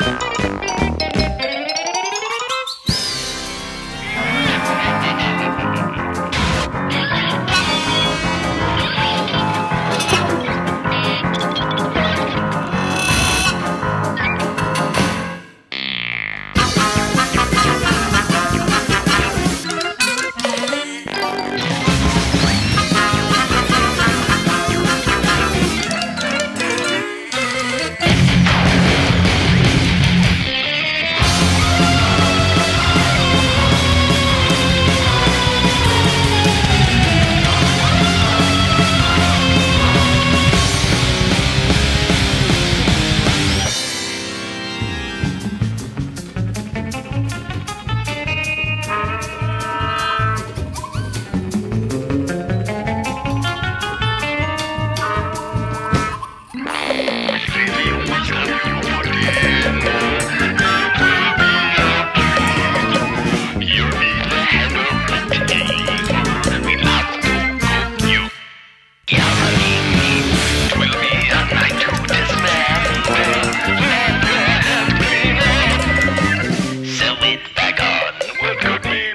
Bye. Good be